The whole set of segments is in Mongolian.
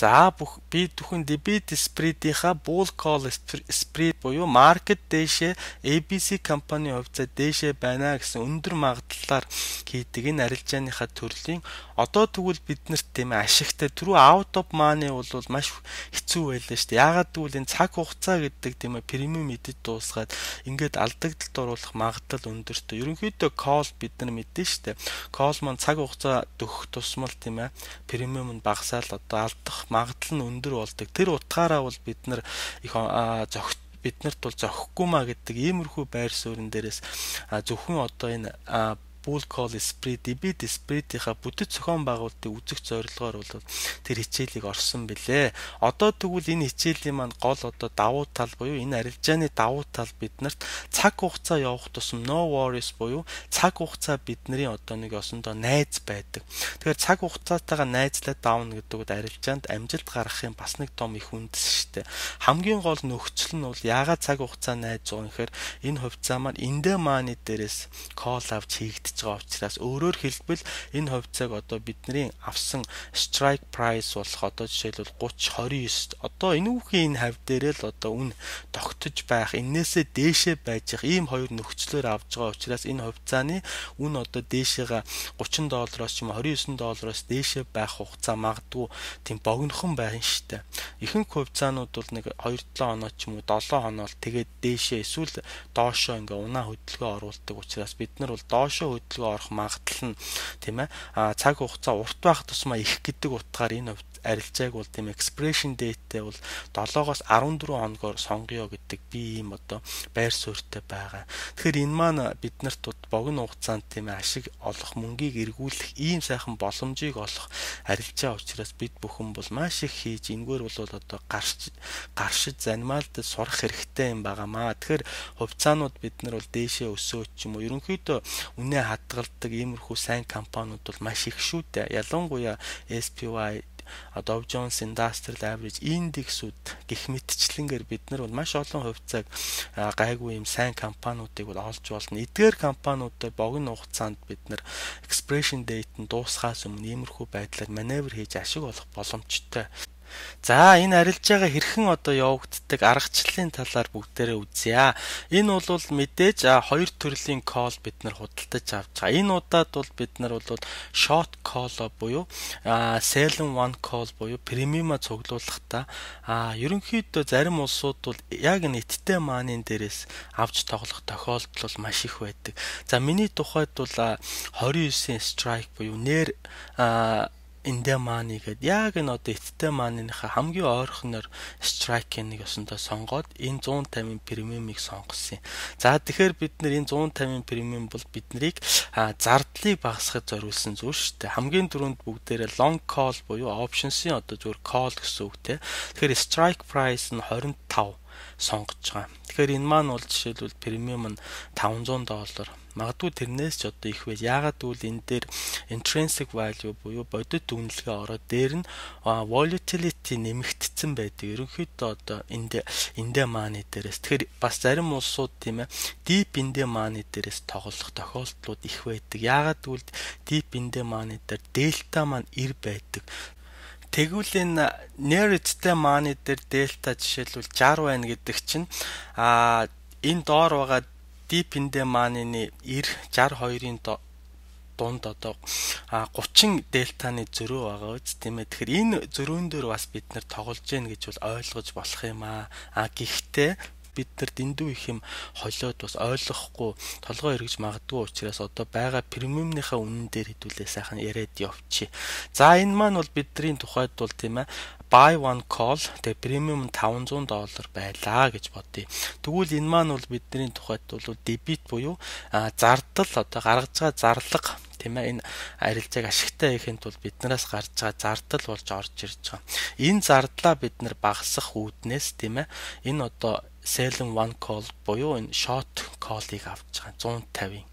За бүх би бүхэн debit spread-ийнхаа bull call spread буюу market дэшээ ABC компани хувьцаа дэшээ байна гэсэн өндөр магадлалаар хийдэг энэ арилжааныхаа төрлийн одоо тэгвэл биднэрт тийм ашигтай түрүү out of money бол маш хэцүү байлаа шүү дээ. Яагаад гэвэл энэ цаг хугацаа гэдэг тийм ээ премиум эдэд дуусгаад ингээд алдагдлалд оруулах магадлал өндөртэй. Ерөнхийдөө call бид нар мэдэн шүү дээ. Call маань цаг хугацаа дөхөх тусмал тийм ээ премиум нь багасаал одоо алдах магадлал нь өндөр болдог. Тэр утгаараа бол бид нар их зөгт биднэрт бол зохихгүй маа гэдэг иймэрхүү байр суурин дээрээс зөвхөн одоо энэ Bull Call Spread, Debit Spread-ийнхаа бүтэц зохион байгуулалтыг үзэх зорилгоор бол тэр хичээлийг орсон бэлээ. Одоо тэгвэл энэ хичээлийн маань гол одоо давуу тал буюу энэ арилжааны давуу тал биднэрт цаг хугацаа явах тусам no worries буюу цаг хугацаа бидний одоо нэг осондоо найз байдаг. Тэгэхээр цаг хугацаатайгаа найзлаад давна гэдэг нь арилжаанд амжилт гаргахын бас нэг том их үндэс шүү дээ. Хамгийн гол нөхцөл нь бол яагаад цаг хугацаа найз зуун гэхээр энэ хувьцаа маань эндэ мааны дээрээс call авч хийгдэж харагдаж байгаа учраас өөрөөр хэлбэл энэ хувьцааг одоо бидний авсан strike price болох одоо жишээлбэл 30 29 одоо энэ үеийн энэ хав дээрээ л одоо үн тогтож байх энээсээ дээшээ байж их ийм хоёр нөхцлөөр авж байгаа учраас энэ хувьцааны үн одоо дээшээга 30 доллароос ч юм 29 доллароос дээшээ байх хугацаа магадгүй тийм богинохон байна штэ. Ихэнх хувьцаанууд бол нэг 2-7 хоноо ч юм уу 7 хоноо л тэгээд дээшээ эсвэл доошоо ингээ унаа хөдөлгөөн оруулдаг учраас бид нар бол доошоо хөдөлгөөн орох магадлал нь тийм ээ? А цаг хугацаа урт байх тусмаа их гэдэг утгаар энэ арилжааг бол тийм expression date-тэй бол 7-оос 14 хоногоор сонгоё гэдэг би ийм одоо байр суурьтай байгаа. Тэгэхээр энэ маань биднэрт богино хугацаанд тийм ашиг олох мөнгийг эргүүлэх ийм сайхан боломжийг олох арилжаа учраас бид бүхэн бол маш их хийж энгээр бол одоо гарч гаршиж занималд сурах хэрэгтэй юм байгаамаа. Тэгэхээр хувьцаанууд бид нар бол дээшээ өсөөч юм уу ерөнхийдөө үнэ хадгалдаг иймэрхүү сайн компаниуд бол маш их шүү дээ. Ялангуяа SPY Dow Jones Industrial Average Index-үүд гих мэтчлэнгээр бид нар бол маш олон хувьцааг гайгүй юм сайн компаниудыг бол олж болно. Эдгээр компаниудад богино хугацаанд бид нар expiration date нь дуусахаас өмнө иймэрхүү байдлаар маневр хийж ашиг олох боломжтой. За энэ арилжаага хэрхэн одоо явагддаг аргачлалын талаар бүгдээрээ үзье. Энэ бол мэдээж хоёр төрлийн call бид нар худалдаж авч байгаа. Энэ удаад бол бид нар бол short call буюу sell one call буюу премиума цуглуулахдаа ерөнхийдөө зарим улсууд бол яг нийттэй маанин дээрээс авч тоглох тохиолдол маш их байдаг. За миний тухайд бол 29-ийн strike буюу нэр Индиамани гэдэг яг энэ одоо эцтэй maaныхаа хамгийн ойрхоноор страйкийн нэг өсөндөө сонгоод энэ 150-ын премиумыг сонгосон юм. За тэгэхээр бид нэр энэ 150-ын премиум бол биднийг зардлыг багасгахад зориулсан зүйл шүү дээ. Хамгийн түрүүнд бүгдээрээ long call буюу options-ийн одоо зүгээр call гэсэн үг те. Тэгэхээр strike price нь 25 сонгож байгаа. Тэгэхээр энэ маань бол жишээлбэл премиум нь 500 доллар Магадгүй тэрнээс ч одоо их байж. Яагаад гэвэл энэ дээр intrinsic value буюу бодит үнэлгээ ороод дээр нь volatility нэмэгдсэн байдаг. Ерөнхийдөө одоо энд эндэ мааны дээрээс тэгэхээр бас зарим улсууд тийм ээ deep эндэ мааны дээрээс тоглох тохиолдлууд их байдаг. Яагаад гэвэл deep эндэ мааны дээр delta маань 90 байдаг. Тэгвэл энэ near эцтэй мааны дээр delta жишээлбэл 60 байна гэдэг чинь а энэ доор байгаа дипиндэ мааны 90 62-ын дунд одоо 30 дельтаны зөрүү байгаа үст тийм ээ. Тэгэхээр энэ зөрүүн дээр бас бид нэр тоглож гин гэж бол ойлгож болох юм аа. А гэхдээ бид нар дэндүү их юм холиод бас ойлгохгүй толгой эргэж магадгүй учраас одоо байгаа премиумныхаа үнэн дээр хэдүүлээ сайхан яриад явчих. За энэ маань бол бидний тухайд бол тийм ээ buy one call тэгээ премиум 500 доллар байлаа гэж бодъё. Тэгвэл энэ маань бол бидний тухайд бол дебит буюу зардал одоо гаргаж байгаа зарлага тийм ээ энэ арилжааг ашигтай хийхэд бол биднээс гарч байгаа зардал болж орж ирж байгаа. Энэ зардлаа бид нар багасгах үүднээс тийм ээ энэ одоо sell one call буюу энэ short call-ыг авч байгаа 150-ын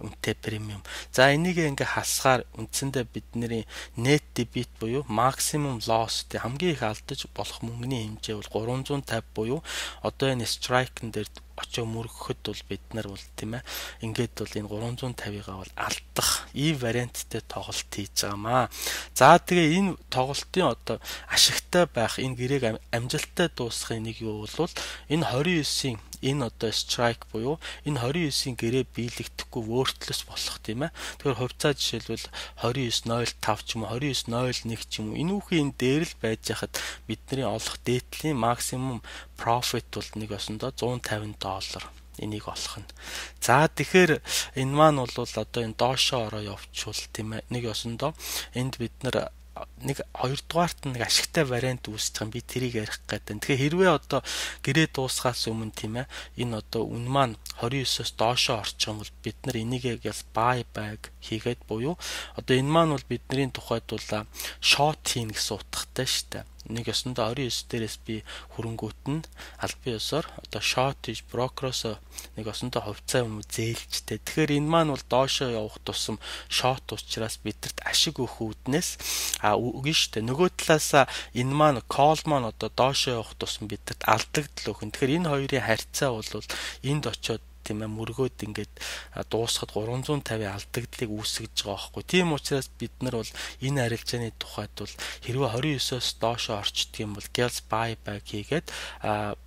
үнэтэй премиум. За энийг ингээ хасгаар үндсэндээ бидний net debit буюу maximum loss тэ хамгийн их алдаж болох мөнгөний хэмжээ бол 350 буюу одоо энэ strike-н дээр очоо мөргөхөд бол бид нар бол тийм ээ ингээд бол энэ 350-га бол алдах ийм варианттай тоглолт хийж байгаамаа. За тэгээ энэ тоглолтын одоо ашигтай байх энэ гэрээг амжилттай дуусгахын нэг юу бол энэ 29-ийн энэ одоо strike буюу энэ 29-ийн гэрээ биелэгдэхгүй worthless болох тийм ээ. Тэгэхээр хувьцаа жишээлбэл 29.05 ч юм уу 29.01 ч юм уу энэ үхэн энэ дээр л байж хахад бидний олох дээдлийн максимум profit бол нэг осондоо 150 доллар энийг олох нь. За тэгэхээр энэ маань бол одоо энэ доошоо ороо явуучвал тийм ээ нэг осондоо энд бид нар нэг хоёрдугаарт нэг ашигтай вариант үүсэж байгаа би тэрийг ярих гэдэг. Тэгэхээр хэрвээ одоо гэрээ дуусгаас өмнө тийм ээ энэ одоо үн маань 29-оос доошоо орчих юм бол бид нар энийг яг buy back хийгээд буюу одоо энэ маань бол бидний тухайд бол short хийн гэсэн утгатай шүү дээ нэг ёсондоо 29 дээрээс би хөрөнгөт нь албан ёсоор одоо shortage broker-оос нэг ёсондоо хувьцаа юм зээлжтэй. Тэгэхээр энэ маань бол доошоо явах тусам short учраас бидэрт ашиг өгөх үүднээс а үгүй шүү дээ. Нөгөө талаас энэ маань call маань одоо доошоо явах тусам бидэрт алдагдал өгөн. Тэгэхээр энэ хоёрын харьцаа бол энд очиод тийм ээ мөргөөд ингээд дуусахад 350 алдагдлыг үүсгэж байгаа байхгүй. Тийм учраас бид нар бол энэ арилжааны тухайд бол хэрвээ 29-оос доошо орчдөг юм бол Gels buy back хийгээд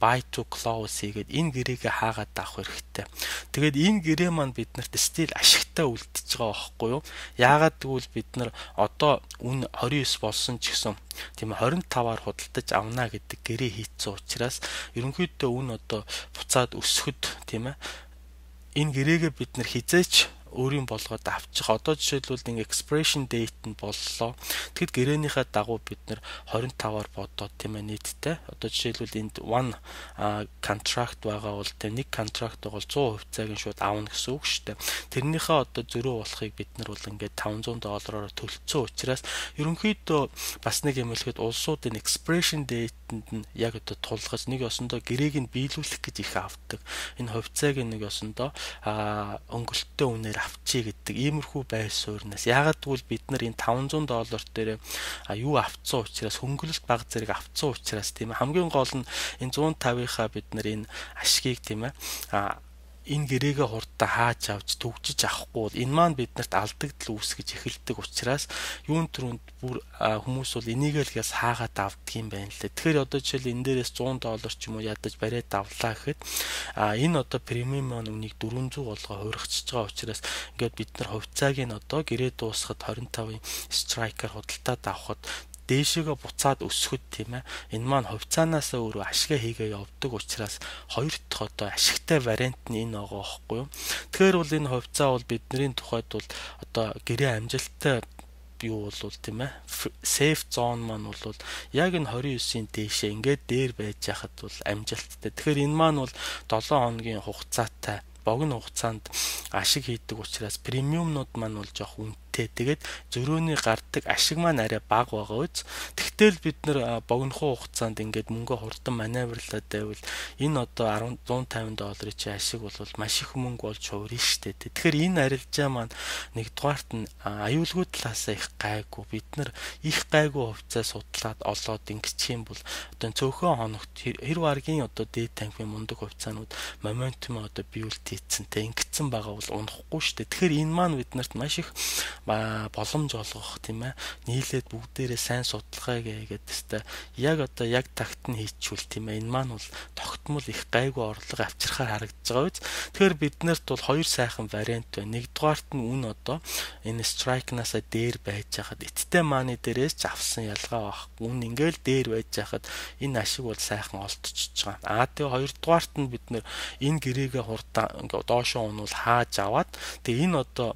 buy to close хийгээд энэ гэрээгээ хаагаад авах хэрэгтэй. Тэгээд энэ гэрээ маань биднэрт стил ашигтай үлдчихэж байгаа байхгүй юу? Яагаад гэвэл бид нар одоо үн 29 болсон ч гэсэн тийм 25-аар худалдаж авна гэдэг гэрээ хийцэн учраас ерөнхийдөө үн одоо буцаад өсөхөд тийм ээ энэ гэрээгээ бид нар хизээч өөрийн болгоод авчих. Одоо жишээлбэл нэг expiration date нь боллоо. Тэгэд гэрээнийхээ дагуу бид нэр 25-аар бодоод тийм ээ нийтдээ. Одоо жишээлбэл энд one contract байгаа бол тийм нэг contract бол 100% цагийн шууд авна гэсэн үг шүү дээ. Тэрнийхээ одоо зөрүү болохыг бид нар бол ингээд 500 доллараар төлцсөн учраас ерөнхийдөө бас нэг юм хэлэхэд улсуудын expiration date-нд нь яг одоо тулгаж нэг ёсондоо гэрээг нь биелүүлэх гэж их авдаг. Энэ хувьцааг нэг ёсондоо өнгөлттэй үнээр авчий гэдэг иймэрхүү байр суурнаас ягаад гэвэл бид нар энэ 500 доллар дээр юу авцсан учраас хөнгөлөлт баг зэрэг авцсан учраас тийм хамгийн гол нь энэ 150-ийнхаа бид нар энэ ашгийг тийм ээ энэ гэрээгээ хурдтай хааж авч төгжиж авахгүй энэ маань биднэрт алдагдал үүсгэж эхэлдэг учраас юун түрүүнд бүр хүмүүс бол энийг л яс хаагаад авдаг юм байна лээ. Тэгэхээр одоо жишээл энэ дээрээс 100 доллар ч юм уу ядаж бариад авлаа гэхэд а энэ одоо премиум маань үнийг 400 болгоо хуурахчихж байгаа учраас ингээд бид нар хувьцааг нь одоо гэрээ дуусахад 25-ын страйкер худалдаад авахд дээшээгээ буцаад өсөхөд тийм ээ энэ маань хувьцаанаас өөрөө ашигаа хийгээ явдаг учраас хоёр дахь одоо ашигтай вариант нь энэ байгаа байхгүй юу тэгэхээр бол энэ хувьцаа бол бидний тухайд бол одоо гэрээ амжилттай юу бол тийм ээ safe zone маань бол яг энэ 29-ийн дээшээ ингээд дээр байж хахад бол амжилттай. Тэгэхээр энэ маань бол 7 хоногийн хугацаатай богино хугацаанд ашиг хийдэг учраас премиумнууд маань бол жоох үнэтэй. Тэгээд зөрөөний гардаг ашиг маань арай бага байгаа үз. Тэгтэл бид нэр богинохоо хугацаанд ингээд мөнгө хурдан маневрлаад байвал энэ одоо 150 долларын чи ашиг бол маш их мөнгө болж хуурна шүү дээ. Тэгэхээр энэ арилжаа маань нэгдүгаарт нь аюулгүй талаасаа их гайгүй. Бид нар их гайгүй хувьцаа судлаад олоод ингэчих юм бол одоо цөөхөн хоногт хэр варгийн одоо дээд танхимын мундаг хувьцаанууд моментум одоо биелт хийцэнтэй ингэсэн байгаа бол унахгүй шүү дээ. Тэгэхээр энэ маань биднэрт маш их боломж олгох тийм ээ. Нийлээд бүгдээрээ сайн судалгаа хийгээд тест яг одоо яг такт нь хийчихвэл тийм ээ. Энэ маань бол тогтмол их гайгүй орлого авчирхаар харагдаж байгаа биз. Тэгэхээр биднэрт бол хоёр сайхан вариант байна. Нэгдүгээрт нь үн одоо энэ strike-наас дээр байж хахад эттэй мааны дээрээс ч авсан ялгаа баг. Үн ингээл дээр байж хахад энэ ашиг бол сайхан олдчихж байгаа. Аа тэгээ хоёрдугаарт нь бид нэр энэ гэрээгээ хурдан ингээ доошоо унвал хааж аваад тэгээ энэ одоо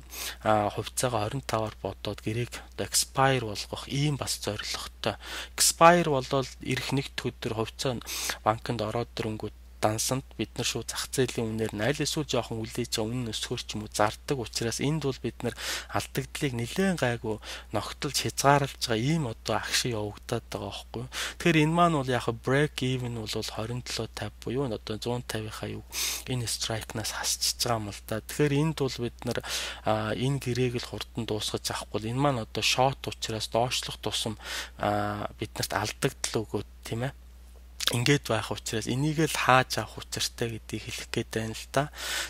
хувьцаагаа 25-аар бодоод гэрээг одоо expire болгох ийм бас зорилготой. Expire болвол ирэх нэгд өдөр хувьцаа банкнд ороод дөрөнгөт дансанд бид нар шууд зах зээлийн үнээр нь аль эсвэл жоохон үлээж байгаа үнэн өсгөр ч юм уу зардаг учраас энд бол бид нар алдагдлыг нэлээд гайгүй ногтолж хязгаарлаж байгаа ийм одоо агшин явагдаад байгаа байхгүй. Тэгэхээр энэ маань бол яг break even бол 27 50 буюу одоо 150-ийнхаа юу энэ strike-наас хасчихж байгаа юм л да. Тэгэхээр энд бол бид нар энэ гэрээг л хурдан дуусгаж авахгүй. Энэ маань одоо short учраас доошлох тусам биднэрт алдагдал өгөөд тийм ээ ингээд байх учраас энийг л хааж авах учиртай гэдгийг хэлэх гээд байна л да.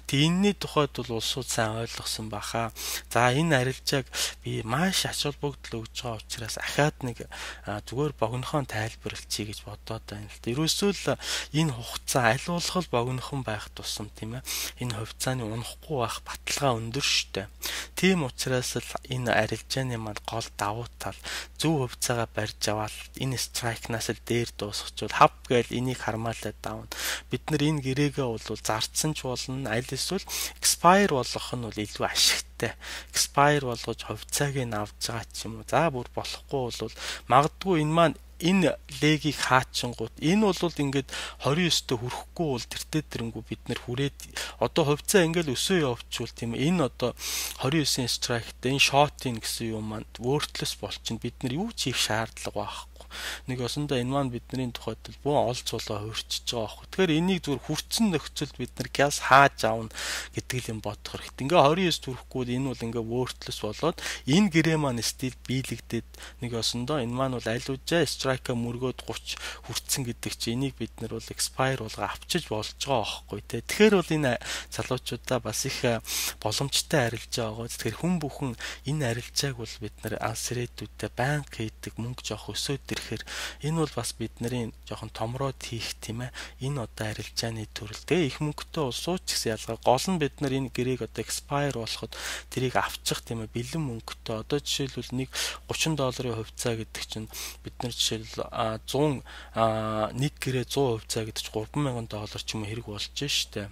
Тэг энэний тухайд бол улсууд сайн ойлгосон баха. За энэ арилжааг би маш ач холбогдол өгж байгаа учраас ахаад нэг зүгээр богинохон тайлбарлчихъя гэж бодоод байна л да. Ерөөсөө л энэ хугацаа аль болох богинохон байх тусам тийм ээ. Энэ хувьцааны унахгүй байх баталгаа өндөр шттэ. Тийм учраас л энэ арилжааны манд гол давуу тал зөв хувьцаагаа барьж аваад энэ страйкнаас л дээр дуусгачвал хав гээл энийг хармаалаад давна. Бид нар энэ гэрээгээ бол зарцсан ч болно аль эсвэл expire болгох нь бол илүү ашигтай. Expire болгож хувьцааг нь авч байгаа ч юм уу. За бүр болохгүй бол магадгүй энэ маань энэ легийг хаачингууд энэ бол ингээд 29-т хүрэхгүй бол тэртээ тэрэнгүү бид нэр хүрээд одоо хувьцаа ингээд өсөө явуучвал тийм энэ одоо 29-ийн страйкт энэ шотын гэсэн юм маань worthless болчихно бид нар юу хийх шаардлага байхгүй нэг осондоо энэ маань бидний тухайд бүүн олцуулаа хөрчиж байгаа аахгүй. Тэгэхээр энийг зүгээр хүрцэн нөхцөлд бид нар газ хааж аавна гэдэг юм бодох хэрэгтэй. Ингээ 29 төрөхгүй энэ бол ингээ worthless болоод энэ гэрээ маань стил биелэгдээд нэг осондоо энэ маань бол аль үжээ strike мөргөөд 30 хүрцэн гэдэг чи энийг бид нар бол expire болго авчиж болж байгаа аахгүй те. Тэгэхээр бол энэ залуучуудаа бас их боломжтой арилж байгаа. Тэгэхээр хүн бүхэн энэ арилжааг бол бид нар ансрэдүүдтэй банк хийдэг мөнгө жоох өсөөд ирэхээр энэ бол бас бидний жоохон томроод хийх тийм ээ. Энэ одоо арилжааны төрөл. Тэгээ их мөнгөтэй улсууч гэсэн ялгаа гол нь бид нар энэ гэрээг одоо expire болоход тэрийг авчих тийм ээ бэлэн мөнгөтэй. Одоо жишээлбэл нэг 30 долларын хувьцаа гэдэг чинь бид нар жишээл 100 нэг гэрээ 100 хувьцаа гэдэг чинь 3000 доллар ч юм уу хэрэг болж штэ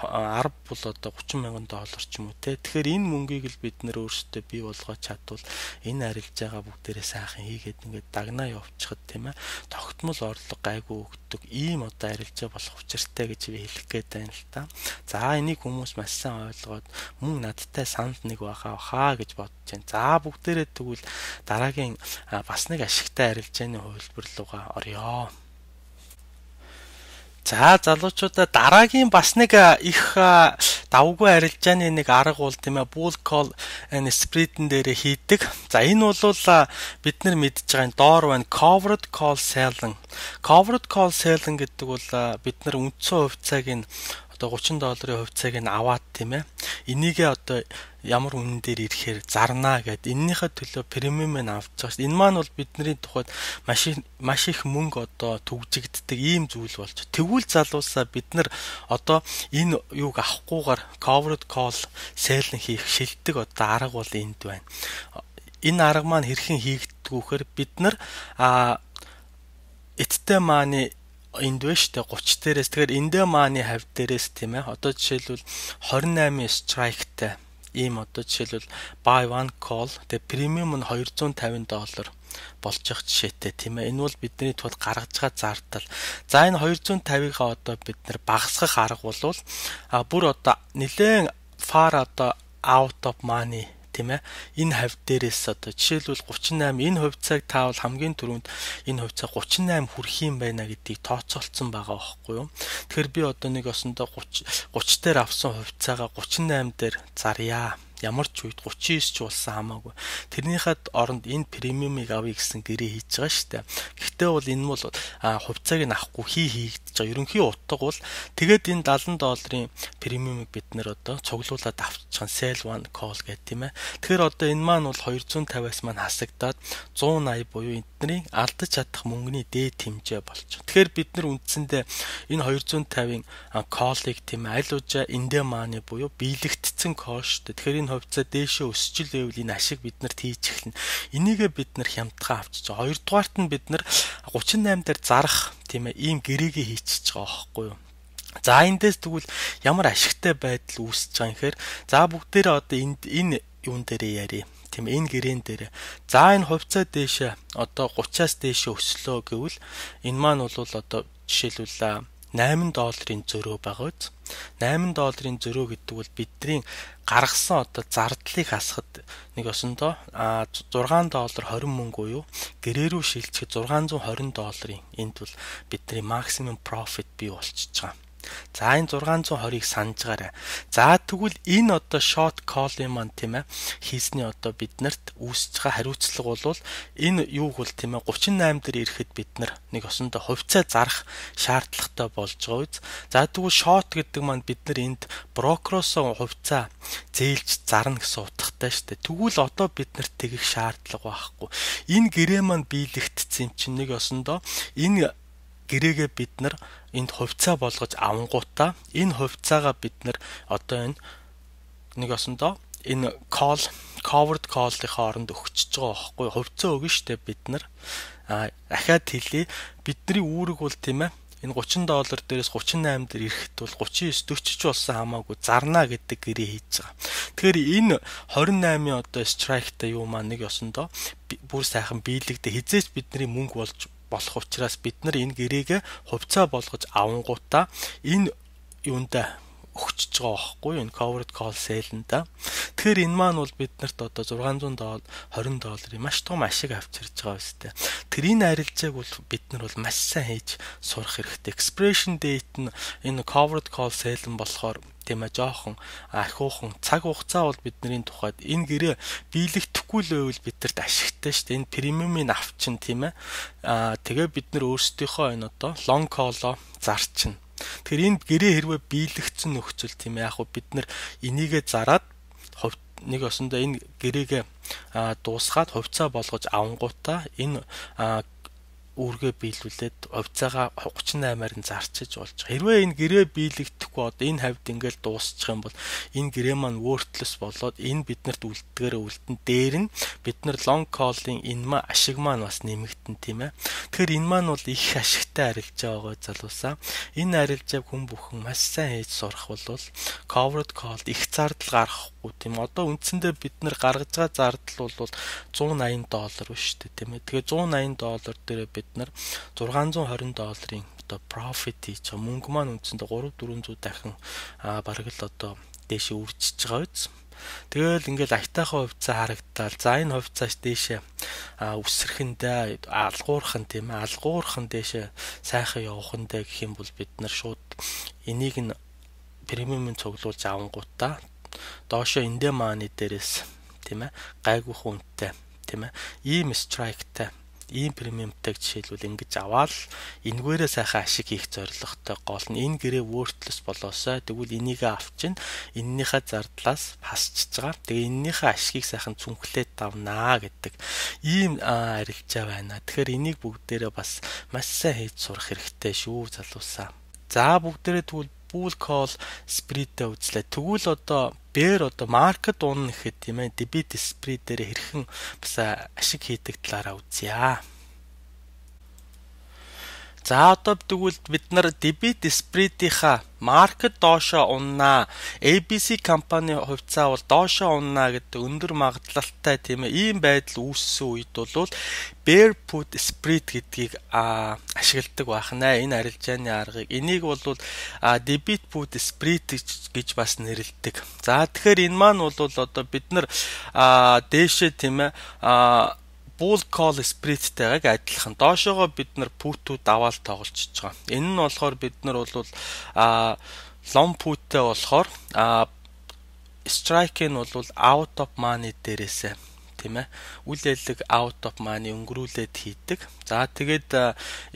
10 бол одоо 30 мянган доллар ч юм уу те. Тэгэхээр энэ мөнгийг л бид нэр өөрсдөө бий болгож чадвал энэ арилж байгаа бүгдээрээ сайхан хийгээд ингээд дагнаа явуулчихад тийм ээ. Тогтмол орлого гайгүй өгдөг ийм одоо арилжаа болох учиртай гэж би хэлэх гээд байна л та. За энийг хүмүүс маш сайн ойлгоод мөн надтай санд нэг баха хаа гэж бодож байна. За бүгдээрээ тэгвэл дараагийн бас нэг ашигтай арилжааны хувилбар руугаа орё. За залуучуудаа дараагийн бас нэг их давгүй арилжааны нэг арга бол тийм ээ bull call and spread-эн дээр хийдэг. За энэ бол бид нар мэдж байгаа доор байна covered call selling. Covered call selling гэдэг бол бид нар үндсэн хувьцааг нь одоо 30 долларын хувьцааг нь аваад тийм ээ. Энийгээ одоо ямар үнэн дээр ирэхээр зарнаа гэд эннийхээ төлөө премиум нь авч байгаа шүү. Энэ маань бол бидний тухайд маш маш их мөнгө одоо төгжигддэг ийм зүйл болж. Тэгвэл залуусаа бид нар одоо энэ юуг авахгүйгээр covered call sale хийх шилдэг одоо арга бол энд байна. Энэ арга маань хэрхэн хийгддэг вөхөр бид нар а эцтэй мааны энд вэ штэ 30 дээрээс тэгэхээр эндэ мааны хавь дээрээс тийм ээ одоо жишээлбэл 28 страйктай ийм одоо жишээлбэл buy one call. Тэгээ премиум нь 250 доллар болж явах жишээтэй тийм ээ. Энэ бол бидний тулд гаргаж байгаа зардал. За энэ 250-га одоо бид нэр багасгах арга болвол а бүр одоо нэлээд far одоо out of money тийм ээ. Энэ хавь дээрээс одоо жишээлбэл 38 энэ хувьцааг таавал хамгийн түрүүнд энэ хувьцаа 38 хүрэх юм байна гэдгийг тооцоолцсон байгаа байхгүй юу? Тэгэхээр би одоо нэг осондоо 30 30 дээр авсан хувьцаагаа 38 дээр зарьяа ямар ч үед 39 ч болсон хамаагүй. Тэрнийхээ оронд энэ премиумыг авъя гэсэн гэрээ хийж байгаа шүү дээ. Гэхдээ бол энэ бол хувьцааг нь авахгүй хий хийгдэж байгаа. Ерөнхий утга бол тэгээд энэ 70 долларын премиумыг бид нэр одоо цуглуулад авчихсан sell one call гэх тийм ээ. Тэгэхээр одоо энэ маань бол 250-аас маань хасагдаад 180 буюу эдний алдаж чадах мөнгөний дээд хэмжээ болчих. Тэгэхээр бид нар үндсэндээ энэ 250-ын call-ыг тийм аль уужаа эндэ мааны буюу биелэгдсэн call шүү дээ. Тэгэхээр энэ хувьцаа дээшээ өсч л байвал энэ ашиг биднэрт хийж эхэлнэ. Энийгээ бид нар хямдхан авчиж байгаа. Хоёрдугаарт нь бид нар 38 дээр зарах тийм ээ ийм гэрээгээ хийчихэж байгаа байхгүй юу? За эндээс тэгвэл ямар ашигтай байдал үүсэж байгаа юм хэр за бүгдээрээ одоо энд энэ юун дээрээ ярив тийм энэ гэрээн дээр за энэ хувьцаа дээшээ одоо 30-аас дээшээ өслөө гэвэл энэ маань бол одоо жишээлбэл 8 долларын зөрөө байгаа үз. 8 долларын зөрөө гэдэг бол бидний гаргасан одоо зардлыг хасахад нэг осондоо 6 доллар 20 мөнгө буюу гэрээ рүү шилжихэд 620 долларын энд бол бидний максимум профит бий болчихж байгаа. За энэ 620-ыг санаж гараа. За тэгвэл энэ одоо short call-ын маань тийм ээ хийсний одоо биднэрт үүсэж байгаа хариуцлага бол энэ юуг бол тийм ээ 38 дээр ирэхэд бид нэг осондоо хувьцаа зарах шаардлагатай болж байгаа үз. За тэгвэл short гэдэг маань бид нар энд брокероос хувьцаа зээлж зарна гэсэн утгатай шүү дээ. Тэгвэл одоо бид нарт тэгэх шаардлага байхгүй. Энэ гэрээ маань биелэгдсэн чинь нэг осондоо энэ гэрээгээ бид нар энд хувьцаа болгож авангуудаа энэ хувьцаагаа бид нар одоо энэ нэг осондоо энэ call covered call-ийн хооронд өгчөж байгаа байхгүй. Хувьцаа өгнө штэ бид нар. А дахиад хэлье бидний үүрэг бол тийм ээ. Энэ 30 доллар дээрээс 38 дээр ирэхэд бол 39 40 ч болсон хамаагүй зарна гэдэг гэрээ хийж байгаа. Тэгэхээр энэ 28-ын одоо strike-та юу маа нэг ёсондоо бүр сайхан биелэгдэ. Хизээч бидний мөнгө болж болох учраас бид нар энэ гэрээг хувьцаа болгож авангуудаа энэ юунда өгчөж байгаа байхгүй энэ covered call sale-нда. Тэгэхээр энэ маань бол биднэрт одоо 600 доллар 20 долларын маш том ашиг авчирж байгаа үстэй. Тэр энэ арилжааг бол бид нар бол маш сайн хийж сурах хэрэгтэй. Expiration date нь энэ covered call sale нь болохоор тийм ээ жоохон архиухан цаг хугацаа бол бидний тухайд энэ гэрээ биелэгдэхгүй л байвал бидэрт ашигтай шүү дээ. Энэ премиумын авчин тийм ээ. Аа тэгээ бид нар өөрсдийнхөө энэ одоо long call-о зарчна. Тэгэхээр энд гэрээ хэрвээ биелэгдсэн нөхцөл тийм яг хөө бид нар энийгээ зараад нэг осондоо энэ гэрээгээ дуусгаад хувьцаа болгож авангуудаа энэ үүргээ биелүүлээд овцаага 38-аар нь зарчиж болж. Хэрвээ энэ гэрээ биелэгдэхгүй одоо энэ хавьд ингээл дуусчих юм бол энэ гэрээ маань worthless болоод энэ биднэрт үлддгээр үлдэн дээр нь бид нар long call-ing энэ ма ашиг маань бас нэмэгдэн тийм ээ. Тэгэхээр энэ маань бол их ашигтай арилжаа байгаа залуусаа. Энэ арилжааг хүн бүхэн маш сайн хийж сурах бол covered call их зардал гаргахгүй тийм. Одоо үндсэндээ бид нар гаргаж байгаа зардал бол 180 доллар биш үү тийм ээ. Тэгээ 180 доллар дээр бид нар 620 долларын одоо profit хийж байгаа мөнгө маань үндсэндээ 3 400 дахин бараг л одоо дээш үржиж байгаа биз. Тэгэл ингээл айтайхан хувьцаа харагдтал. За энэ хувьцааш дээшээ үсрэхэндээ алгуурхан тийм ээ алгуурхан дээшээ сайхан явахандаа гэх юм бол бид нар шууд энийг нь премиумын цуглуулж авангуудаа доошо эндэ мааны дээрээс тийм ээ гайгүйх үнэтэй тийм ээ ийм страйктай ийм премиумтай жишээлбэл ингэж аваад энэгээрээ сайхан ашиг хийх зорилготой гол нь энэ гэрээ worthless болоосоо тэгвэл энийг авчин эннийхээ зардлаас хасчихж байгаа. Тэгээ эннийхээ ашигыг сайхан цүнхлээд давнаа гэдэг ийм арилжаа байна. Тэгэхээр энийг бүгдээрээ бас маш сайн хийж сурах хэрэгтэй шүү залуусаа. За бүгдээрээ тэгвэл bull call spread-тэй үзлээ. Тэгвэл одоо бээр одоо маркет унна гэхэд тийм ээ debit spread дээр хэрхэн бас ашиг хийдэг талаараа үзье. За одоо тэгвэл бид нар debit spread-ийнхаа маркет доошо уннаа. ABC компани хувьцаа бол доошо уннаа гэдэг өндөр магадлалтай тийм ээ ийм байдал үүссэн үед бол bear put spread гэдгийг ашигладаг байна. Энэ арилжааны аргыг энийг бол debit put spread гэж бас нэрлэдэг. За тэгэхээр энэ маань бол одоо бид нар дээшээ тийм ээ bull call spread-тэйгаг адилхан. Доошоогоо бид нар put-үүд аваад тоглолцож байгаа. Энэ нь болохоор бид нар бол а long put-тэй болохоор а strike нь бол out of money дээрээсээ тийм ээ үл ялэг out of money өнгөрүүлээд хийдэг. За тэгээд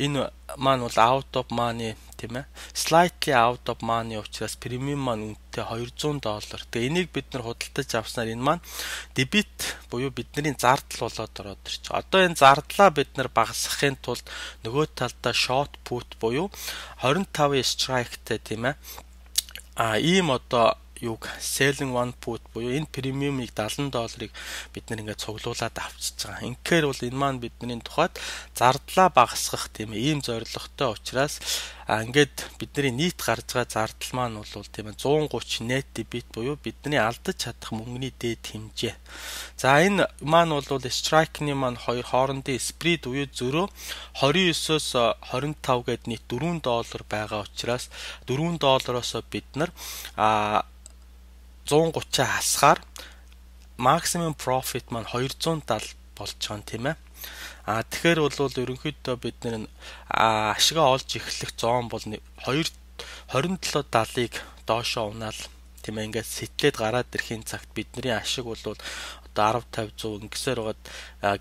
энэ маань бол out of money тийм ээ slightly out of money учраас премиум маань үнэтэй 200 доллар. Тэгээ энийг бид нар худалдаж авснаар энэ маань дебит буюу бидний зардал болоод ороод ирч. Одоо энэ зардлаа бид нар багасгахын тулд нөгөө талдаа short put буюу 25 strike-тэй тийм ээ а ийм одоо юг selling one put буюу энэ премиумыг 70 долларыг бид нэр ингээд цуглуулад авчиж байгаа. Инхээр бол энэ маань бидний тухайд зардлаа багасгах тийм ийм зорилготой учраас а ингээд бидний нийт гарч байгаа зардал маань бол тийм 130 net debit буюу бидний алдаж чадах мөнгөний дээд хэмжээ. За энэ маань бол strike-ны маань хоёр хоорондын spread буюу зөрөө 29-оос 25 гээд нийт 4 доллар байгаа учраас 4 доллароос бид нар а 130 хасгаар maximum profit маань 270 болж байгаа юм тийм ээ. А тэгэхээр бол ерөнхийдөө бид нэр ашигаа олж эхлэх зоон бол 2 2770-ыг доошоо унаал тийм ээ ингээд сэтлээд гараад ирэхин цагт бидний ашиг бол одоо 10 50 100 ингэсээр байгаад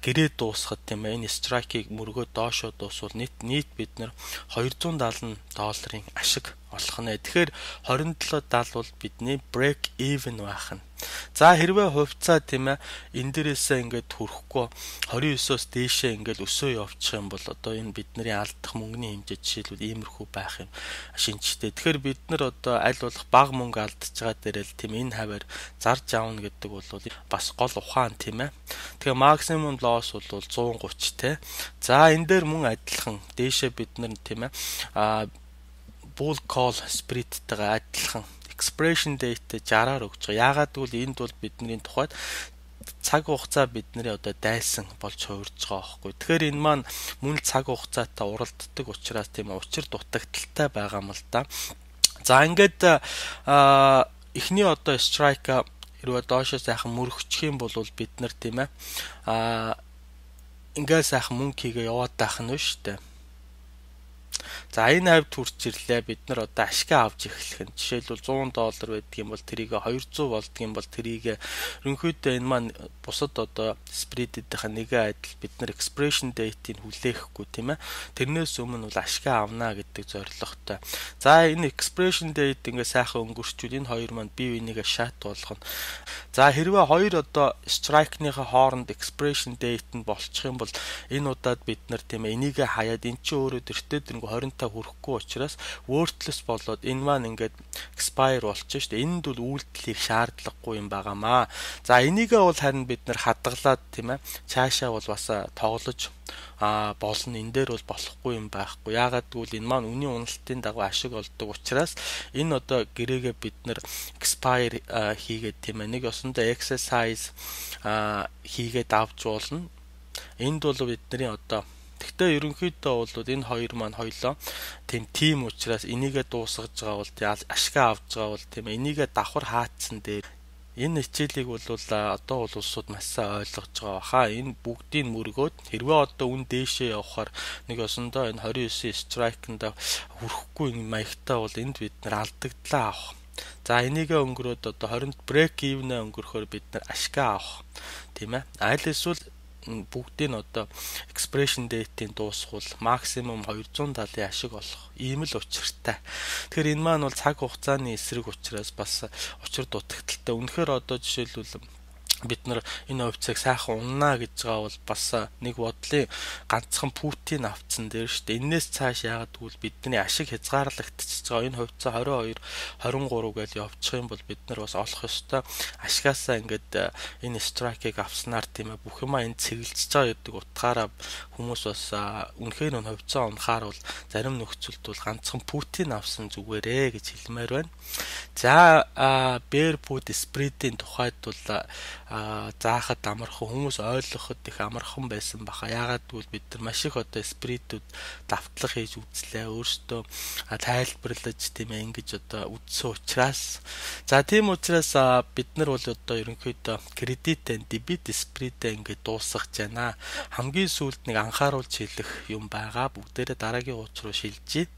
гэрээ дуусахад тийм ээ энэ страйкийг мөргөө доошоо дуусвал нийт нийт бид нэр 270 долларын ашиг олох нэ. Тэгэхээр 27.70 бол бидний break even байх нь. За хэрвээ хувьцаа тийм ээ энэ дээрээсээ ингээд хүрэхгүй 29-оос дээшээ ингээд өсөө явчих юм бол одоо энэ бидний алдах мөнгөний хэмжээ жишээлбэл иймэрхүү байх юм шинжтэй. Тэгэхээр бид нар одоо аль болох бага мөнгө алдчихж байгаа дээрэл тийм энэ хавар зарж аавна гэдэг бол бас гол ухаан тийм ээ. Тэгэхээр максимум loss бол 130 те. За энэ дээр мөн адилхан дээшээ бид нар тийм ээ а bull call spirit-тэйгээ адилхан expression date 60-аар өгч байгаа. Яагаад гэвэл энд бол бидний тухайд цаг хугацаа бидний одоо дайсан болж хувирж байгаа байхгүй. Тэгэхээр энэ маань мөн цаг хугацаатай уралддаг учраас тийм учир дутагдaltaй байгаа юм л да. За ингээд эхний одоо strike хэрвээ доошоо сайхан мөрөгчих юм бол бид нар тийм ээ а ингээд сайхан мөнгө хийгээ яваад байх нь шүү дээ. За энэ хавьд хүрч ирлээ бид нар одоо ашгаа авч эхлэх нь жишээлбэл 100 доллар байдаг юм бол тэрийг 200 болдго юм бол тэрийг ерөнхийдөө энэ маань бусад одоо спредүүдийн нэгэн адил бид нар expression date-ийг хүлээхгүй тийм ээ тэрнээс өмнө бол ашгаа авна гэдэг зорилготой. За энэ expression date ингээ сайхан өнгөрчүүл энэ хоёр маань бие бинийгээ шат болгоно. За хэрвээ хоёр одоо strike-ныхаа хооронд expression date нь болчих юм бол энэ удаад бид нар тийм ээ энийг хаяад эн чинь өөрөө тэртээ дэрнгүү 20-та хүрэхгүй учраас worthless болоод энэ маань ингээд expire болчих шүү дээ. Энд бол үйлдэлийг шаардлагагүй юм байгаамаа. За энийгээ бол харин бид нэр хадгалаад тийм ээ цаашаа бол бас тоглож а болно энэ дээр бол болохгүй юм байхгүй яагаад гэвэл энэ маань үнийн уналтын дагуу ашиг олдог учраас энэ одоо гэрээгээ бид нэр expire хийгээд тийм ээ нэг осондоо exercise хийгээд авч болно энд бол бидний одоо Гэхдээ ерөнхийдөө бол энэ хоёр маань хоёлоо тийм тим учраас энийгээ дуусгаж байгаа бол ашгаа авж байгаа бол тийм энийгээ давхар хаацсан дээр энэ хичээлийг бол одоо бол улсууд маш сайн ойлгож байгаа. Хаа энэ бүгдийг мөргөөд хэрвээ одоо үн дээшээ явахаар нэг осондоо энэ 29 страйкнд хүрэхгүй маягтай бол энд бид нар алдагдлаа авах. За энийгээ өнгөрөөд одоо 20 брейк ивнэ өнгөрөхөөр бид нар ашгаа авах. Тийм ээ. Аль эсвэл бүгдийг нь одоо expression date-ийн дуусгуул максимум 270-ийн ашиг олох ийм л учиртай. Тэгэхээр энэ маань бол цаг хугацааны эсрэг учраас бас учир дутагдaltaй. Үнэхээр одоо жишээлбэл бид нар энэ хувьцааг сайхан уннаа гэж байгаа бол бас нэг бодлын ганцхан Путин авцсан дээр шүү дээ. Энээс цааш яагаад гэвэл бидний ашиг хязгаарлагдчихж байгаа. Энэ хувьцаа 22 23 гэж явчих юм бол бид нар бас олох ёстой ашгаасаа ингээд энэ страйкийг авснаар тийм ээ бүх юма энэ цэглэж байгаа гэдэг утгаараа хүмүүс бас үнэхээр энэ хувьцаа унахаар бол зарим нөхцөлд бол ганцхан Путин авсан зүгээрээ гэж хэлмээр байна. За Бэр Пут спритийн тухайд бол заахад амархан хүмүүс ойлгоход их амархан байсан баха. Яагаад гэвэл бид нар маш их одоо спритүүд давтлах хийж үзлээ. Өөрсдөө тайлбарлаж тийм ээ ингэж одоо үдсэн учраас за тийм учраас бид нар бол одоо ерөнхийдөө кредитэн дебит спритэ ингэж дуусгах жана. Хамгийн сүүлд нэг анхааруулж хэлэх юм байгаа. Бүгдээрээ дараагийн хууч руу шилжиж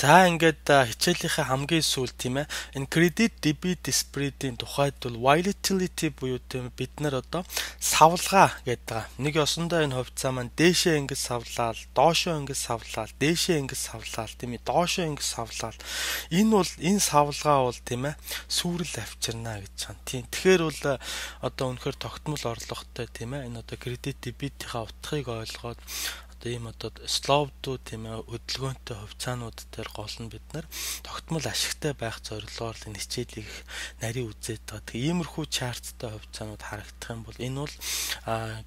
За ингээд хичээлийнхээ хамгийн сүүл тийм ээ энэ credit debit spread-ийн тухайд бол volatility буюу тийм бид нар одоо савлгаа гэдэг. Нэг ёсондоо энэ хувьцаа маань дээшээ ингэж савлаад, доошоо ингэж савлаад, дээшээ ингэж савлаад тийм ээ доошоо ингэж савлаад. Энэ бол энэ савлгаа бол тийм ээ сүрэл авчирна гэж байна. Тийм. Тэгэхээр бол одоо үнэхээр тогтмол орлоготой тийм ээ энэ одоо credit debit-ийн утгыг ойлгоод одоо ийм одоо словдууд тийм ээ хөдөлгөөнтэй хувьцаанууд дээр гол нь бид нар тогтмол ашигтай байх зорилгоор энэ хичээлийг нарийн үзээд байгаа. Тэгээ иймэрхүү чарттай хувьцаанууд харагдах юм бол энэ бол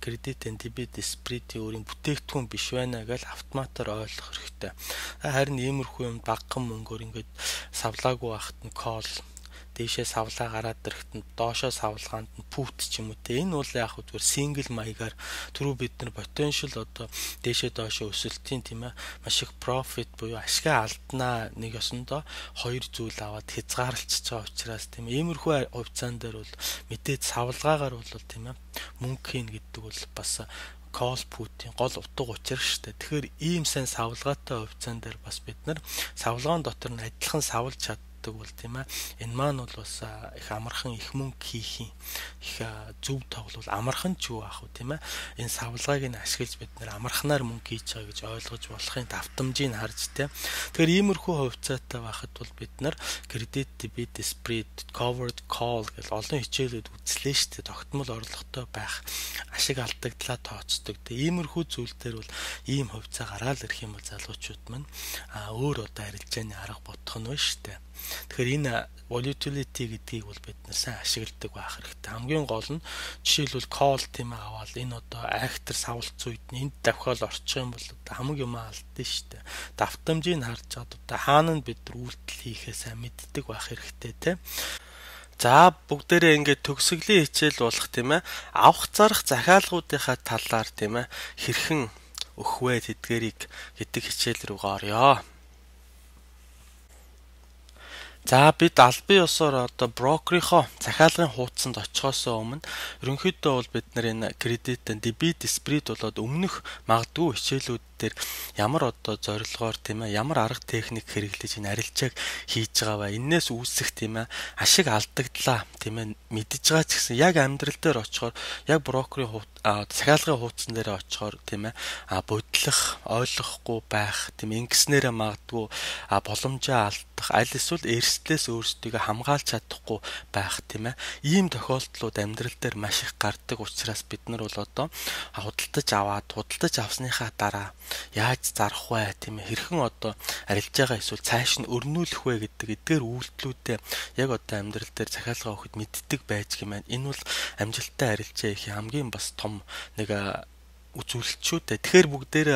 кредит and debit spread-ийн өөрийн бүтээгдэхүүн биш байна гэж автоматар ойлгох хэрэгтэй. Харин иймэрхүү юм багхан мөнгөөр ингээд савлаагүй байхад нь call дээшээ савлаа гараад нь доошоо савлгаанд нь пут ч юм уу те энэ бол яг хөө зүгээр сингл маягаар түрүү бид нар potential одоо дээшээ доошоо өсөлтийн тийм ээ маш их profit буюу ашгаа алднаа нэг ёсондоо хоёр зүйл аваад хязгаарлалцж байгаа учраас тийм ээ иймэрхүү хувьцаан дээр бол мэдээд савлгаагаар бол тийм ээ мөнгө хийн гэдэг бол бас call put-ийн гол утга учир дээ. Тэгэхээр ийм сайн савлгаатай хувьцаан дээр бас бид нар савлгаан дотор нь адилхан савлж чад болдог бол тийм ээ. Энэ маань бол бас их амархан их мөнгө хийхийн их зөв тоглол амархан ч юу аах вэ тийм ээ. Энэ савлгааг нь ашиглаж бид нэр амарханаар мөнгө хийж байгаа гэж ойлгож болохын давтамжийг харж тийм тэгэхээр иймэрхүү хувьцаатай байхад бол бид нар credit debit spread covered call гэл олон хичээлүүд үзлээ шүү дээ. Тогтмол орлоготой байх ашиг алдагдлаа тооцдог тийм иймэрхүү зүйл дээр бол ийм хувьцаа гараал ирэх юм бол залуучууд маань а өөр одоо арилжааны арга бодох нь байна шүү дээ Тэгэхээр энэ volatility гэдгийг бол бид нар сайн ашигладаг байх хэрэгтэй. Хамгийн гол нь жишээлбэл call тийм аваад энэ одоо актер савлц үед энд давхиал орчих юм бол хамаг юм алдсан шүү дээ. Давтамжийг харж чад одоо хаана нь бид үйлдэл хийхээ сайн мэддэг байх хэрэгтэй тийм. За бүгдээрээ ингээд төгсгөлийн хичээл болох тийм ээ. Авах зарах захиалгуудынхаа талаар тийм ээ хэрхэн өхвэ тэдгэрийг гэдэг хичээл рүү орё. За бид албан ёсоор одоо брокерийнхоо захиалгын хуудсанд очихоос өмнө ерөнхийдөө бол бид нар энэ кредит, дебит, сприт болоод өмнөх магадгүй хичээлүүд дээр ямар одоо зорилгоор тийм ээ ямар арга техник хэрэглэж энэ арилжааг хийж байгаа ба энээс үүсэх тийм ээ ашиг алдагдлаа тийм ээ мэдж байгаа ч гэсэн яг амьдрал дээр очихоор яг брокерийн захиалгын хуудсан дээр очихоор тийм ээ бодлох ойлгохгүй байх тийм ингэснээрээ магадгүй боломжоо алдах аль эсвэл эрсдлээс өөрсдийгөө хамгаалж чадахгүй байх тийм ээ ийм тохиолдлууд амьдрал дээр маш их гардаг учраас бид нар бол одоо худалдаж аваад худалдаж авсныхаа дараа яаж зарах вэ тийм ээ хэрхэн одоо арилж байгаа эсвэл цааш нь өрнүүлэх вэ гэдэг эдгээр үйлдэлүүдээ яг одоо амьдрал дээр захиалга өгөхөд мэддэг байж гэмээр энэ бол амжилттай арилжаа их хамгийн бас том нэг үзүүлэлтчүүд. Тэгэхээр бүгдээр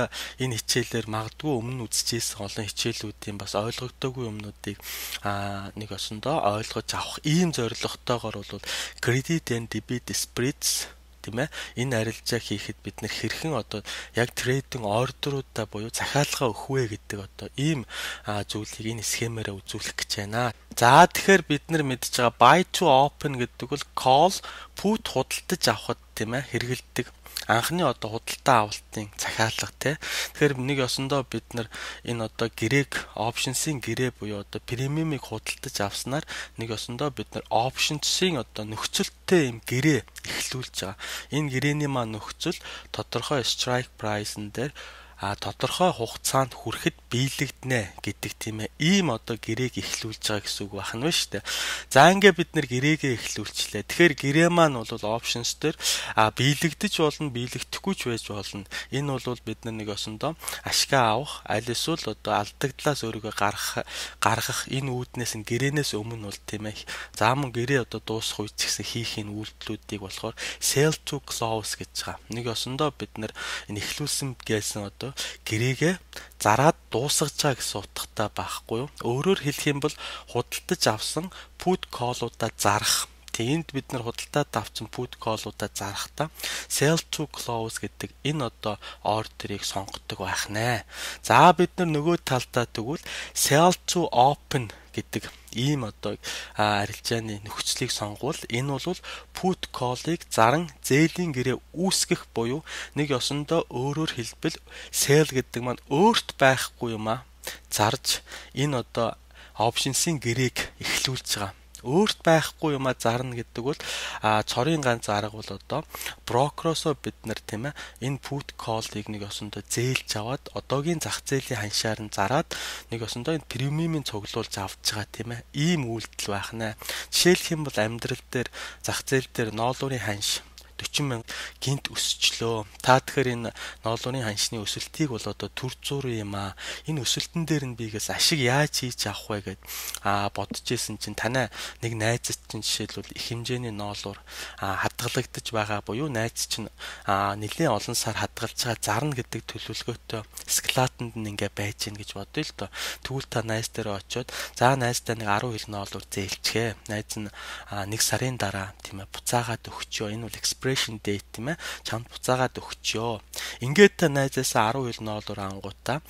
энэ хичээлээр магадгүй өмнө үзчихсэн олон хичээлүүдийн бас ойлгогдоогүй юмнуудыг аа нэг осондоо ойлгож авах ийм зорилготойгоор бол credit and debit spreads тийм ээ энэ арилжаа хийхэд бид нэр хэрхэн одоо яг трейдинг ордеруудаа буюу захиалгаа өгөх вэ гэдэг одоо ийм зүйлийг энэ схемээрээ үзүүлэх гэж байна. За тэгэхээр бид нар мэдж байгаа buy to open гэдэг бол call put худалдаж авахд тийм ээ хэрэгэлдэг анхны одоо худалдаа авалтын захиалга тий. Тэгэхээр нэг ёсондоо бид нар энэ одоо гэрээг options-ийн гэрээ буюу одоо премиумыг худалдаж авснаар нэг ёсондоо бид нар options-ийн одоо нөхцөлтэй юм гэрээ эхлүүлж байгаа. Энэ гэрээний маань нөхцөл тодорхой strike price-н дээр а тодорхой хугацаанд хүрэхэд биелэгдэнэ гэдэг тийм ээ. Ийм одоо гэрээг эхлүүлж байгаа гэсэн үг байна вэ шүү дээ. За ингээ бид нэр гэрээгээ эхлүүлчлээ. Тэгэхээр гэрээ маань бол options дээр а биелэгдэж болно, биелэгдэхгүй ч байж болно. Энэ бол бид нар нэг осондоо ашгаа авах, аль эсвэл одоо алдагдлаас өөрийгөө гаргах гаргах энэ үүднээс нь гэрээнээс өмнө бол тийм ээ. За мөн гэрээ одоо дуусах үед ч гэсэн хийх энэ үйлдэлүүдийг болохоор sell to close гэж байгаа. Нэг осондоо бид нар энэ эхлүүлсэн гэсэн одоо одоо гэрээгээ зараад дуусгаж байгаа гэсэн утгатай байхгүй юу. Өөрөөр хэлэх юм бол худалдаж авсан put call-уудаа зарах Тэнд бид нар худалдаад авсан put call-уудаа зарахтаа sell to close гэдэг энэ одоо ордерыг сонгодог байх нэ. За бид нар нөгөө талдаа тэгвэл sell to open гэдэг ийм одоо арилжааны нөхцөлийг сонгуул. Энэ бол put call-ыг заран зээлийн гэрээ үүсгэх буюу нэг ёсондоо өөрөөр хэлбэл sell гэдэг маань өөрт байхгүй юм а зарж энэ одоо options-ийн гэрээг эхлүүлж байгаа өөрт байхгүй юмаа зарна гэдэг бол а цорын ганц арга бол одоо брокеросоо бид нар тийм ээ энэ put call-ыг нэг осондоо зээлж аваад одоогийн зах зээлийн ханшаар нь зараад нэг осондоо энэ премиумын цуглуулж авч байгаа тийм ээ ийм үйлдэл байх нэ. Жишээлх юм бол амьдрал дээр зах зээл дээр ноолуурын ханш 40 мянга гинт өсчлөө. Та тэгэхээр энэ ноолуурын ханшны өсөлтийг бол одоо төр зур юм аа. Энэ өсөлтөн дээр нь бигээс ашиг яаж хийж авах вэ гэд аа бодож исэн чинь танай нэг найзад чинь жишээлбэл их хэмжээний ноолуур хадгалагдаж байгаа буюу найз чинь нэлээд олон сар хадгалж байгаа зарна гэдэг төлөвлөгөөтэй склатанд нь ингээ байж гин гэж бодъё л доо. Тэгвэл та найз дээр очиод за найздаа нэг 10 хил ноолуур зээлчгээ. Найз нь нэг сарын дараа тийм ээ буцаагаад өгчөө. Энэ бол экспресс expiration date тийм ээ чамд буцаагаад өгчөө. Ингээд та найзаасаа 10 хил ноолоор ангуудаа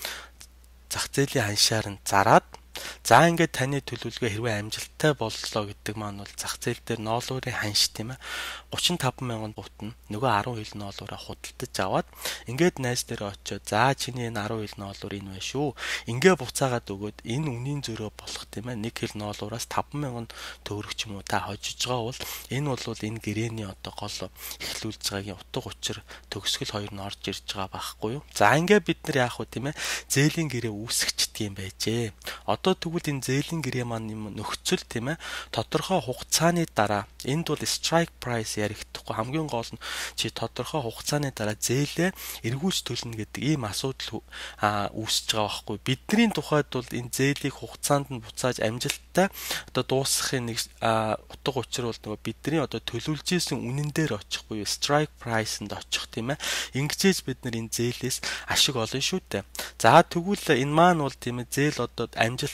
зах зээлийн ханшаар нь зараад За ингээд таны төлөвлөгөө хэрвээ амжилттай боллоо гэдэг маань бол зах зээл дээр ноолуурын ханш тийм ээ 35 мянган бутна нөгөө 10 хил ноолуураа худалдаж аваад ингээд найз дээр очиод за чиний энэ 10 хил ноолуур энэ байна шүү. Ингээ буцаагаад өгөөд энэ үнийн зөрөө болох тийм ээ 1 хил ноолуураас 5 мянган төгрөг ч юм уу та хожиж байгаа бол энэ бол энэ гэрээний одоо гол эхлүүлж байгаагийн утга учир төгсгөл хоёр нь орж ирж байгаа байхгүй юу. За ингээ бид нар яах вэ тийм ээ зээлийн гэрээ үүсгчдэг юм байжээ. Одоо тэгвэл энэ зээлийн гэрээ маань юм нөхцөл тийм ээ. Тодорхой хугацааны дараа энд бол strike price ярихдаггүй хамгийн гол нь чи тодорхой хугацааны дараа зээлээ эргүүлж төлнө гэдэг ийм асуудал үүсэж байгаа байхгүй. Бидний тухайд бол энэ зээлийг хугацаанд нь буцааж амжилттай одоо дуусгахын нэг утга учир бол нөгөө бидний одоо төлөвлөж исэн үнэн дээр очихгүй strike price-нд очих тийм ээ. Ингэжээж бид нар энэ зээлээс ашиг олно шүү дээ. За тэгвэл энэ маань бол тийм ээ зээл одоо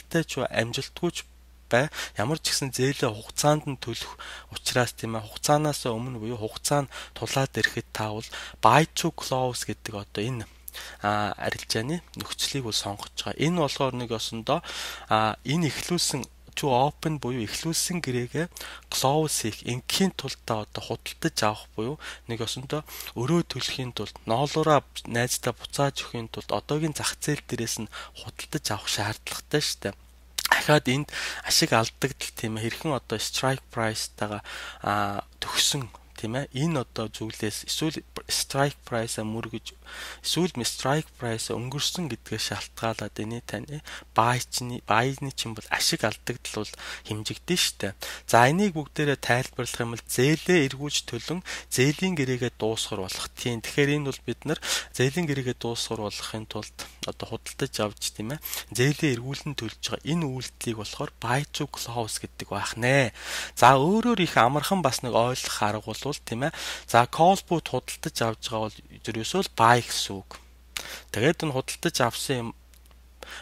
амжилттай ч амжилтгүй ч бай. Ямар ч гэсэн зээлээ хугацаанд нь төлөх учраас тийм ээ хугацаанаас өмнө буюу хугацаа нь тулаад ирэхэд таавал buy to close гэдэг одоо энэ а арилжааны нөхцөлийг бол сонгож байгаа. Энэ болохоор нэг осондоо а энэ ихлүүлсэн to open буюу ихлүүлсэн гэрээгээ close хийх ингийн тулдаа одоо худалдаж авах буюу нэг осондоо өрөө төлөхийн тулд ноолуураа найздаа буцааж өхийн тулд одоогийн зах зээл дээрээс нь худалдаж авах шаардлагатай шүү дээ. Дахиад энд ашиг алдагдал тийм ээ хэрхэн одоо strike price-тайгаа төгсөн тийм ээ энэ одоо зүйлээс эсвэл strike price-а мөргөж эсвэл strike price өнгөрсөн гэдгээ шалтгаалаад энэ таны buy-ны buy-ны чинь бол ашиг алдагдал бол хэмжигдэн штэ. За энийг бүгдээрээ тайлбарлах юм бол зээлээ эргүүлж төлөн зээлийн гэрээгээ дуусгар болох тийм. Тэгэхээр энэ бол бид нар зээлийн гэрээгээ дуусгар болохын тулд одоо худалдаж авч тийм ээ зээлээ эргүүлэн төлж байгаа энэ үйлдэлийг болохоор buy to close гэдэг байх нэ. За өөрөөр их амархан бас нэг ойлгох арга бол бол тийм ээ. За call boot худалдаж авж байгаа бол ерөөсөө л buy гэсэн үг. Тэгээд энэ худалдаж авсан юм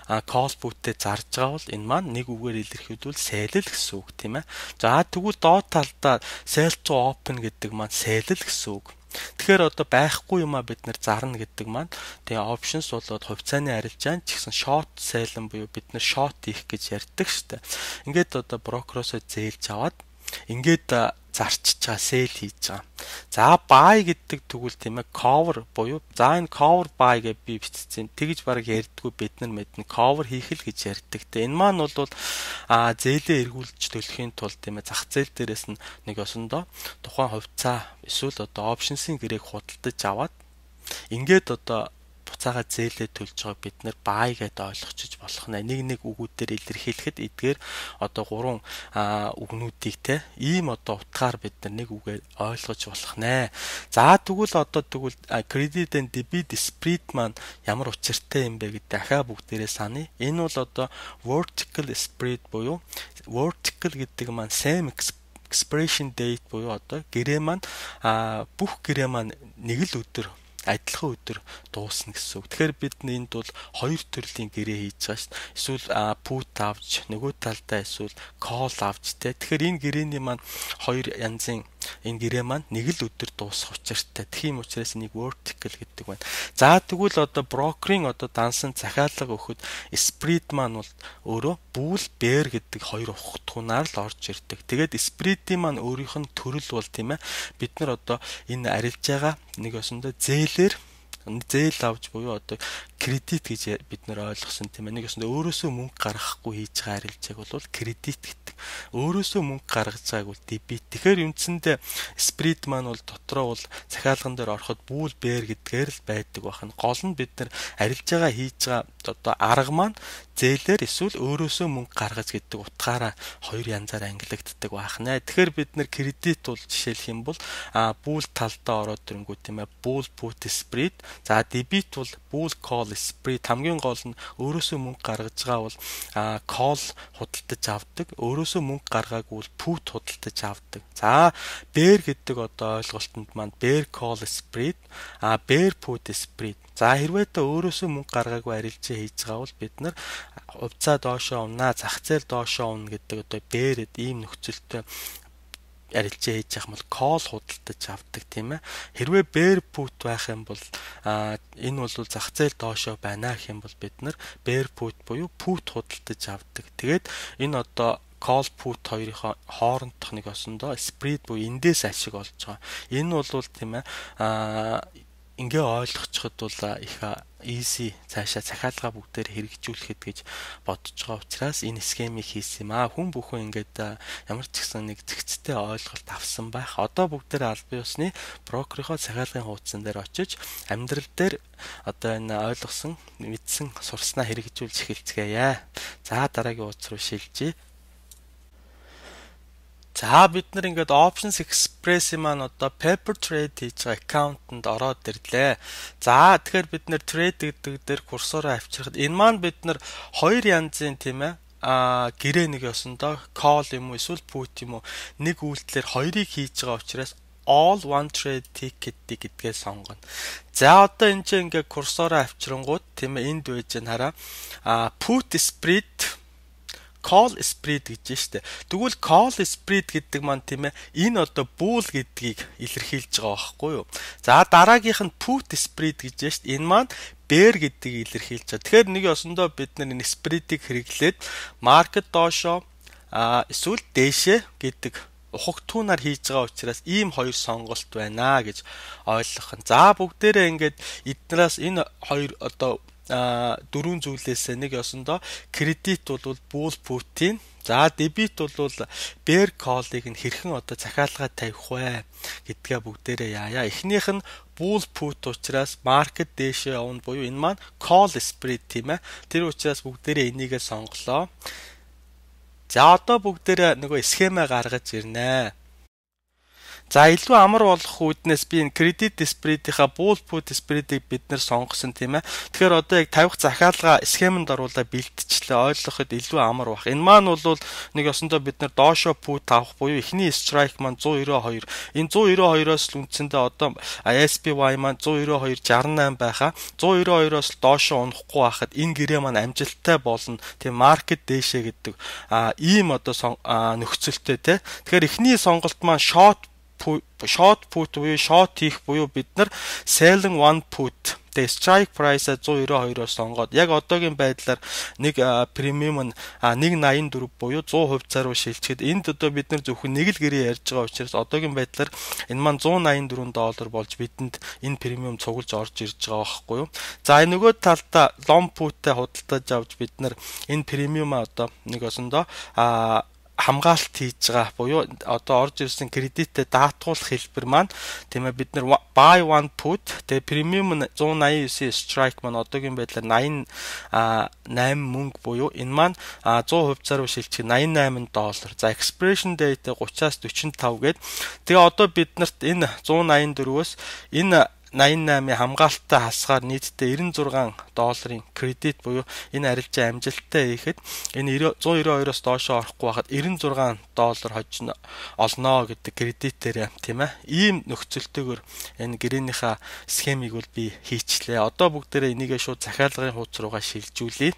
а call boot-тэй зарж байгаа бол энэ маань нэг үгээр илэрхийлвэл сайлал гэсэн үг тийм ээ. За тэгвэл доод талдаа sell to open гэдэг маань сайлал гэсэн үг. Тэгэхээр одоо байхгүй юм а бид нэр зарна гэдэг маань тэгээ options болоод хувьцааны арилжаан ч гэсэн short sell буюу бид нэр short хийх гэж ярьдаг штэ. Ингээд одоо брокероосоо зээлж аваад ингээд зарчиж байгаа, сел хийж байгаа. За buy гэдэг тэгвэл тийм ээ cover буюу за энэ cover buy гэж би бичсэн. Тэгж баг ярьдггүй бид нар мэднэ cover хийх л гэж ярьдаг. Тэ энэ маань бол а зээлээ эргүүлж төлөхийн тулд тийм ээ зах зээл дээрээс нь нэг осондоо тухайн хувьцаа эсвэл одоо options-ийн гэрээг худалдаж аваад ингээд одоо буцаага зээлээ төлж байгааг бид нэр бай гэдээ ойлгочих болох нэ. Нэг нэг үгүүдээр илэрхийлэхэд эдгээр одоо гурван үгнүүдийг те ийм одоо утгаар бид нар нэг үгээр ойлгож болох нэ. За тэгвэл одоо тэгвэл credit and debit spread маань ямар учиртай юм бэ гэдэг дахиад бүгдээрээ саны. Энэ бол одоо vertical spread буюу vertical гэдэг маань same expiration date буюу одоо гэрээ маань бүх гэрээ маань нэг л өдөр адилхан өдөр дуусна гэсэн үг. Тэгэхээр бид энд бол хоёр төрлийн гэрээ хийж байгаа шүү дээ. Эсвэл put авч нөгөө талдаа эсвэл call авч те. Тэгэхээр энэ гэрээний маань хоёр янзын энэ гэрээ маань нэг л өдөр дуусах учиртай. Тийм учраас нэг vertical гэдэг байна. За тэгвэл одоо брокерийн одоо дансан захиалга өгөхөд spread маань бол өөрөө бүүл bear гэдэг хоёр ухтгунаар л орж ирдэг. Тэгээд spread-ийн маань өөрийнх нь төрөл бол тийм ээ. Бид нар одоо энэ арилж байгаа нэг өсөндөө зээлэр зээл авч буюу одоо кредит гэж бид нэр ойлгосон тийм ээ. Нэг өсөндөө өөрөөсөө мөнгө гаргахгүй хийж байгаа арилжааг бол кредит гэдэг. Өөрөөсөө мөнгө гаргаж байгааг бол дебит. Тэгэхээр үндсэндээ сприд маань бол дотроо бол захиалган дээр ороход бүүл бээр гэдгээр л байдаг бахан. Гол нь бид нар арилжаагаа хийж байгаа одоо арга маань зээлээр эсвэл өөрөөсөө мөнгө гаргаж гэдэг утгаараа хоёр янзаар ангилагддаг байх нэ. Тэгэхээр бид нэр кредит бол жишээлх юм бол а бүүл талдаа ороод ирэнгүү тийм ээ. Бүүл put spread. За debit бол бүүл call spread хамгийн гол нь өөрөөсөө мөнгө гаргаж байгаа бол call худалдаж авдаг. Өөрөөсөө мөнгө гаргаагүй бол put худалдаж авдаг. За bear гэдэг одоо ойлголтод маань bear call spread а bear put spread За хэрвээ та өөрөөсөө мөнгө гаргаагүй арилжаа хийж байгаа бол бид нар хувьцаа доошоо унаа, зах зээл доошоо унаа гэдэг одоо бэрэд ийм нөхцөлтэй арилжаа хийж явах бол call худалдаж авдаг тийм ээ. Хэрвээ bear put байх юм бол энэ бол зах зээл доошоо байна гэх юм бол бид нар bear put буюу put худалдаж авдаг. Тэгээд энэ одоо call put хоёрын хоорондох нэг осондоо spread буюу эндээс ашиг олж байгаа. Энэ бол тийм ээ ингээ ойлгочиход бол их easy цаашаа захиалга бүгдээр хэрэгжүүлэхэд гэж бодож байгаа учраас энэ схемийг хийсэн юм аа. Хүн бүхэн ингээд ямар ч гэсэн нэг зэгцтэй ойлголт авсан байх. Одоо бүгдээр аль бие усны брокерийнхоо захиалгын хуудсан дээр очиж амьдрал дээр одоо энэ ойлгосон, мэдсэн, сурснаа хэрэгжүүлж эхэлцгээе. За дараагийн хуудас руу шилжиж За бид нар ингээд Options Express-ийн маань одоо paper trade хийж байгаа аккаунтанд ороод ирлээ. За тэгэхээр бид нар trade гэдэг дээр курсороо авчирхад энэ маань бид нар хоёр янзын тийм ээ а гэрээ нэг ёсондоо call юм уу эсвэл put юм уу нэг үйлдэлээр хоёрыг хийж байгаа учраас all one trade ticket гэдгээ сонгоно. За одоо энэ чинь ингээ курсороо авчирангууд тийм ээ энд байж н хараа а put spread call spread гэж штэ. Тэгвэл call spread гэдэг маань тийм ээ энэ одоо бүүл гэдгийг илэрхийлж байгаа байхгүй юу? За дараагийнх нь put spread гэж штэ. Энэ маань bear гэдгийг илэрхийлж байгаа. Тэгэхээр нэг осондоо бид нар энэ spread-ийг хэрэглээд market доошоо а эсвэл дээшээ гэдэг ухагтуунаар хийж байгаа учраас ийм хоёр сонголт байна гэж ойлгох нь. За бүгдээрээ ингээд эднээс энэ хоёр одоо дөрвөн зүйлээс нэг ёсондоо кредит бол бүүл путин За дебит бол bear call-ыг нь хэрхэн одоо захиалгаа тавих вэ гэдгээ бүгдээрээ яая. Эхнийх нь bull put учраас market дээшээ явна буюу энэ маань call spread тийм ээ. Тэр учраас бүгдээрээ энийгээ сонголоо. За одоо бүгдээрээ нөгөө схемаа гаргаж ирнэ. За илүү амар болох үүднээс би энэ credit spread-ийнхаа bull put spread-ийг бид нэр сонгосон тийм ээ. Тэгэхээр одоо яг тавих захиалга схемэнд оруулаа бэлтчихлээ. Ойлгоход илүү амар бах. Энэ маань бол нэг ёсондоо бид нэр доошо put авах буюу эхний strike маань 192. Энэ 192-оос л үндсэндээ одоо SPY маань 192 68 байхаа 192-оос доошо унахгүй байхад энэ гэрээ маань амжилттай болно. Тийм market дээшээ гэдэг а ийм одоо нөхцөлтэй те. Тэгэхээр эхний сонголт маань short short put буюу short хийх буюу бид нар selling one put тэгээ strike price 192-оос сонгоод яг одоогийн байдлаар нэг премиум нь 184 буюу 100% руу шилжчихэд энд одоо бид нар зөвхөн нэг л гэрээ ярьж байгаа учраас одоогийн байдлаар энэ маань 184 доллар болж бидэнд энэ премиум цуглаж орж ирж байгаа байхгүй юу. За энэ нөгөө талдаа long put-тэй худалдаж авч бид нар энэ премиумаа одоо нэг осондоо а хамгаалт хийж байгаа буюу одоо орж ирсэн кредиттэй даатгуулах хэлбэр маань тийм ээ бид нар buy one put тэгээ премиум 189 strike маань одоогийн байдлаар 88 мөнгө буюу энэ маань 100% заруу шилжих 88 доллар. За expiration date 30-аас 45 гээд тэгээ одоо бид нарт энэ 184-өөс энэ 88-ийн хамгаалттай хасгаар нийтдээ 96 долларын кредит буюу энэ арилжаа амжилттай хийхэд энэ 192-оос доош орохгүй байхад 96 доллар хожно олноо гэдэг кредитээр тийм ээ. Ийм нөхцөлтэйгээр энэ гэрээнийхээ схемийг бол би хийчлээ. Одоо бүгдээрээ энийгээ шууд захиалгын хуудас руугаа шилжүүлээ.